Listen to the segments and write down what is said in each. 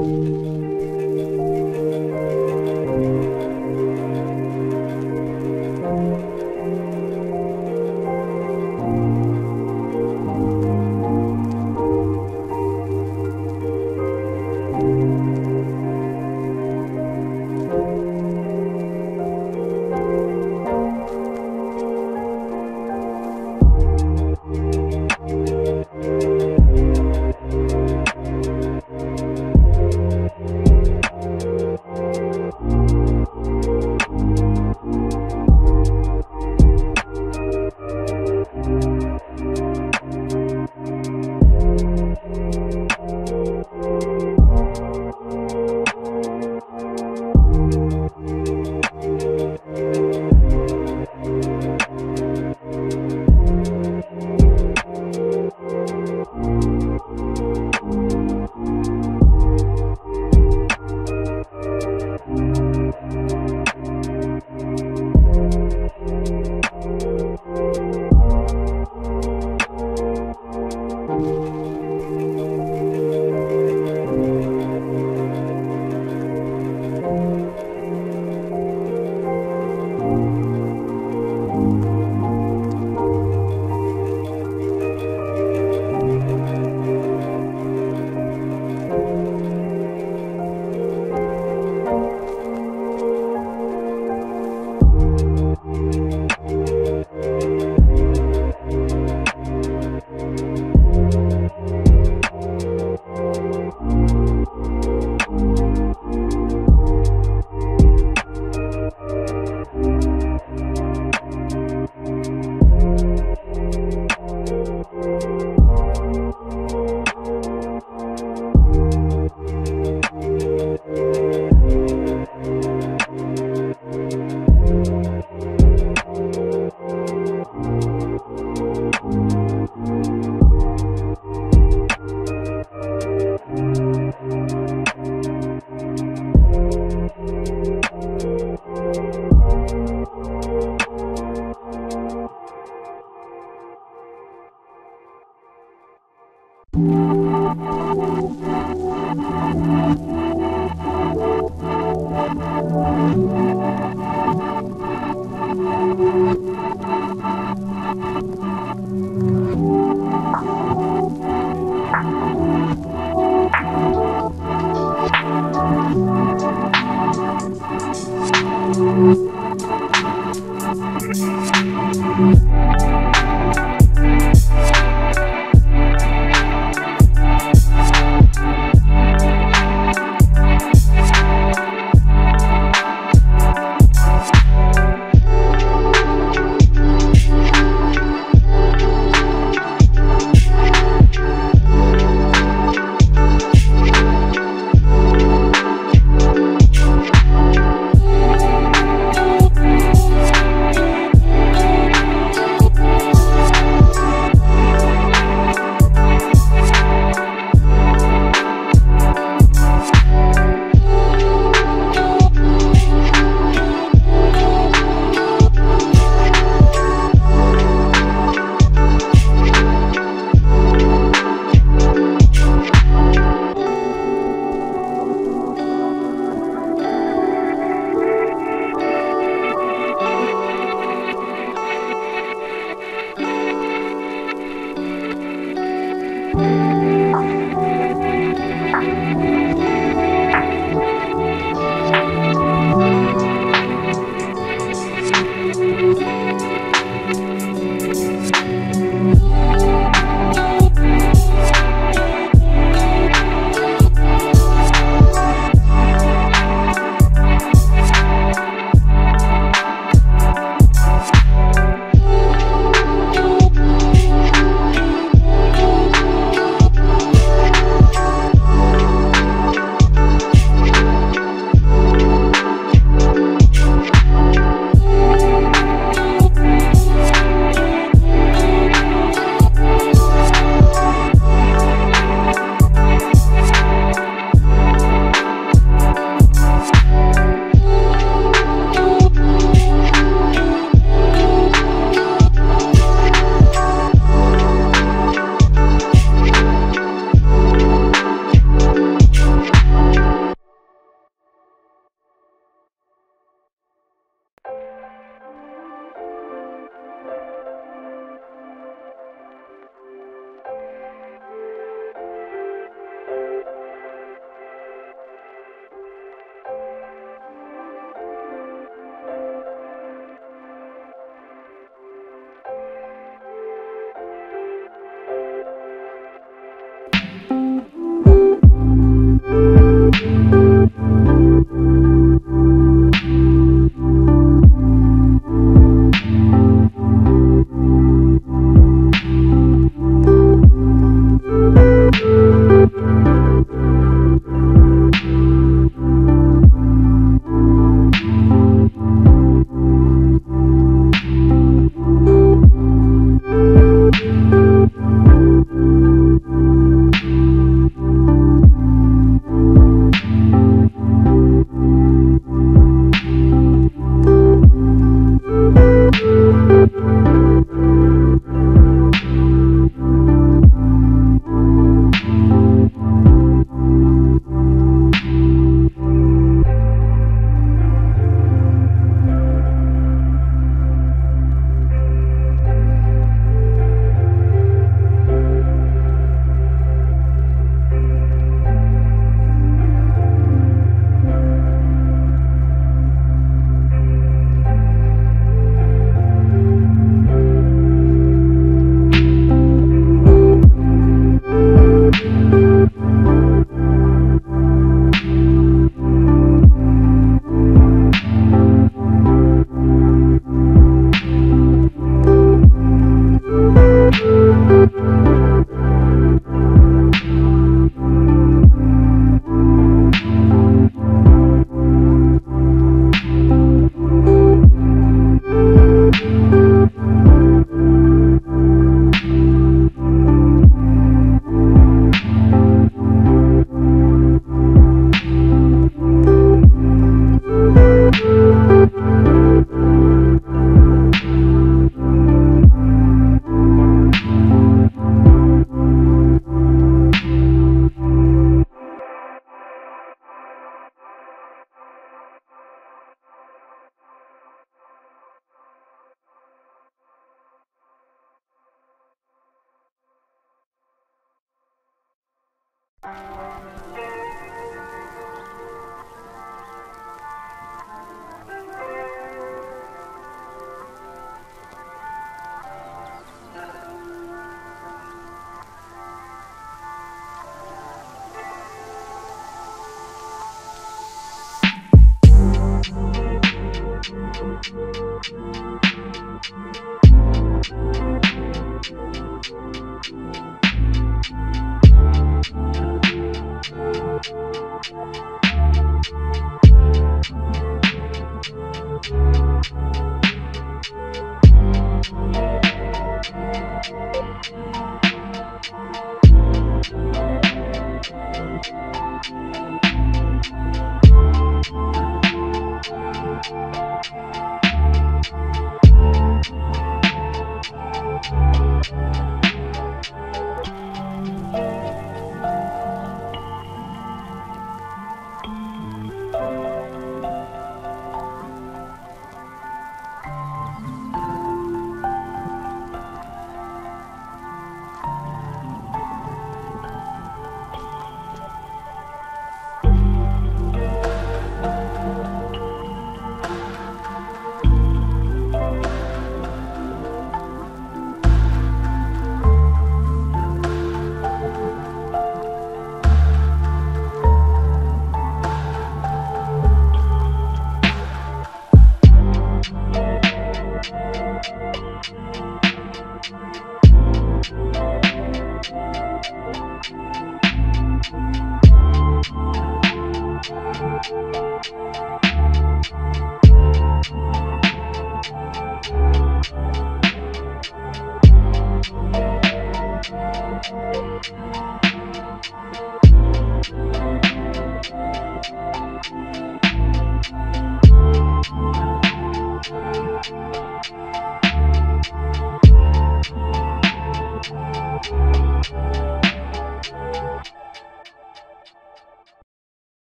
Música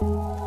Thank